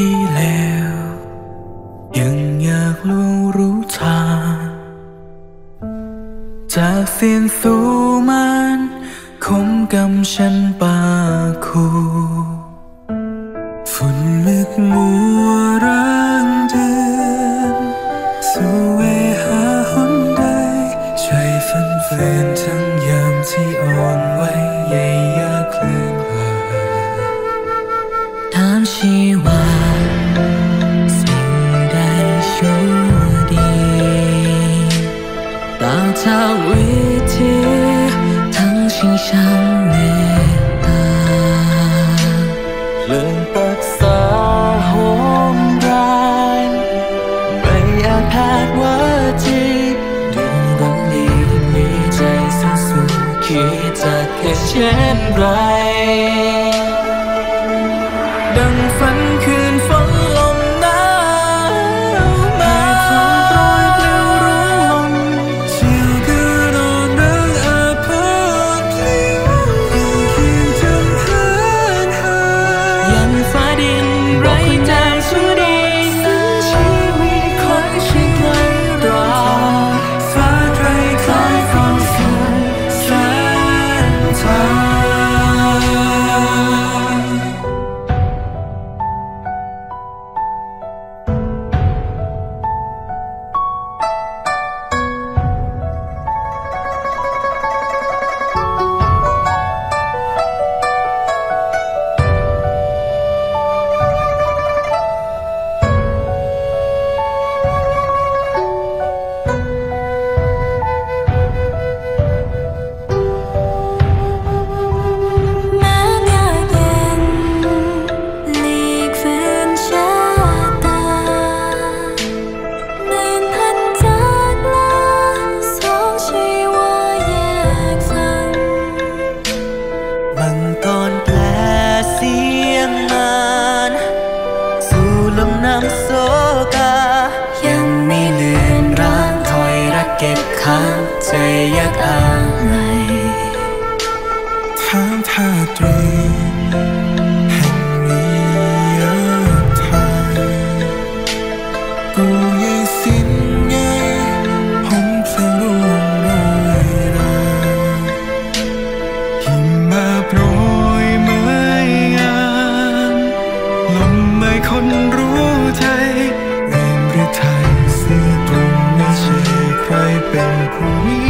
ร้อยดีแล้ว ยังอยากลวงรู้ทาง จากเสียนสู่มันคมกำฉันปาคูฝุ่นมึกมัวร่างเดินสู่เวหาหนใดช่วยฝันเฟือนทั้งยามที่อ่อนไหวใหญ่ยากเคลื่อนผ่านถามชีวา ช่างเมตตาเลื่อนปรักษาโหมรายไม่อาจแพทย์ว่าจีดูรักนี้มีใจสิ้นสุดคิดจะแค่เช่นไร คนรู้ใจเรียนหรือไทยสื่อตรงไม่ใช่ใครเป็นผู้